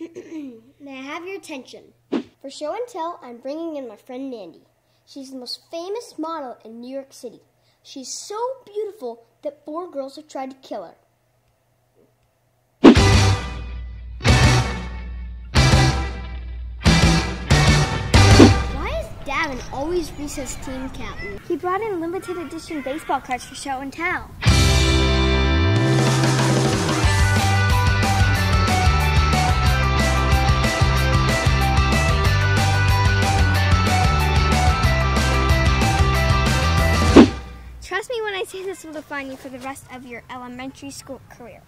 May I have your attention? For show and tell, I'm bringing in my friend Nandy. She's the most famous model in New York City. She's so beautiful that four girls have tried to kill her. Why is Davin always Risa's team captain? He brought in limited edition baseball cards for show and tell. Trust me when I say this will define you for the rest of your elementary school career.